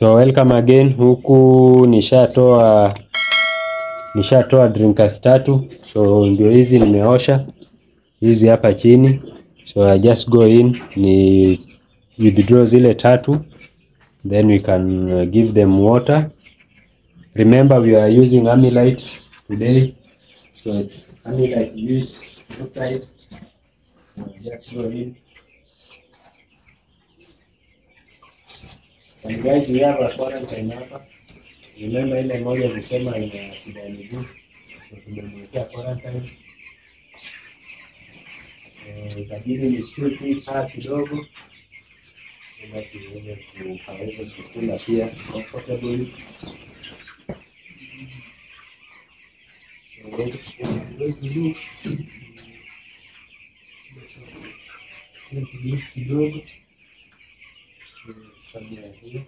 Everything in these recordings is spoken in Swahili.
So welcome again. Huku nishatoa nishatoa drinkers tatu, so ndio hizi nimeosha hizi hapa chini, so I just go in ni withdraw zile tatu, then we can uh, give them water. Remember we are using Amylite today, so it's Amylite use outside. Just go in. And guys, we have a quarantine hapa. Remember ile moja ilisema ina shida ya miguu, tumemwekea quarantine. Eh, itabidi ni chuti kaa kidogo ili tuweze ku- kukula pia this kidogo Сомнения.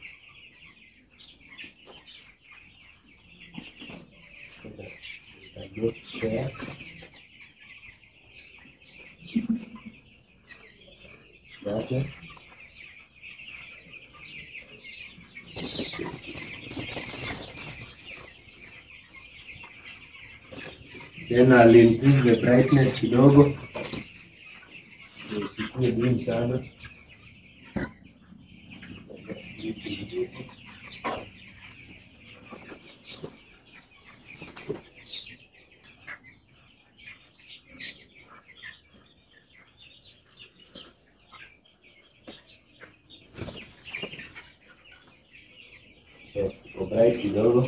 Дает чек. Дальше. Then I'll increase the brightness logo. Yes, it will be inside. break kidogo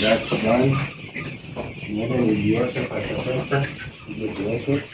that's done. Another mediocre, but the first one is mediocre.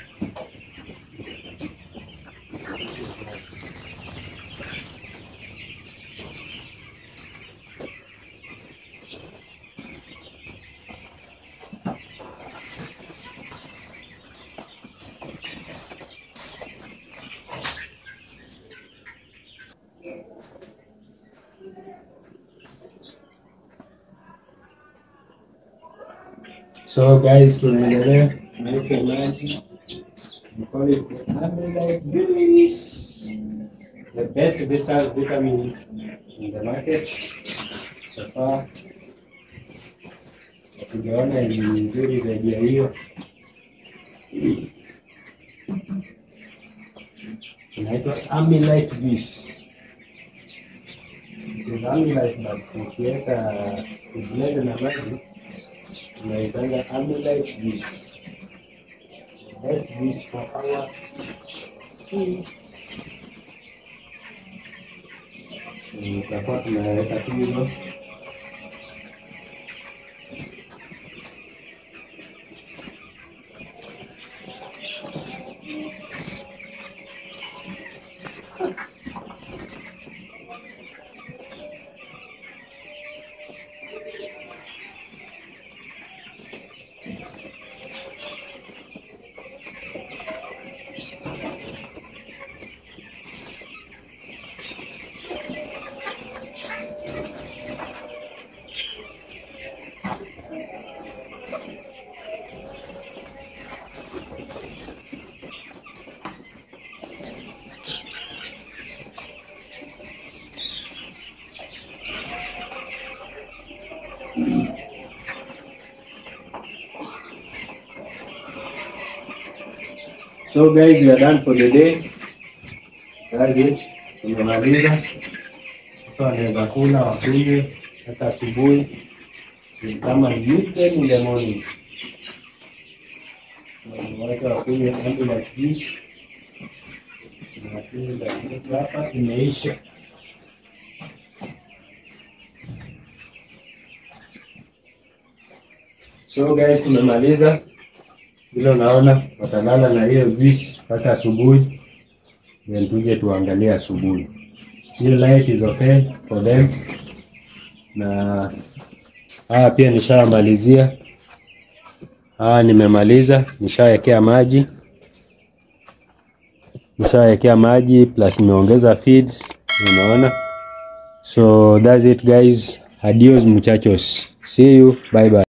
So guys, tunaendelea naweke maji We call it the best vita- vitamin in the market so far. Hatujaona ni nzuri zaidi ya hiyo. Inaitwa Amylite. It's Amylite ukiweka blend na maji tunaitanga Amylite juice. Best juice for our kids. Tunaweka tu hizo So guys, we are done for the day. That's it. Tumemaliza. Sasa wanaweza kula wakunywe hata asubuhi Ni kama midday in the morning. Na Watu wakunywe Amylite juice. Na dakika hapa imeisha. So guys, tumemaliza vile unaona, watalala na hiyo juice mpaka asubuhi, then tuje tuangalie asubuhi. Hiyo light is okay for them, na haya pia nishayamalizia. Haya nimemaliza, nishawekea maji, nishawekea maji plus nimeongeza feeds, unaona. So that's it guys, adios muchachos, see you, bye bye.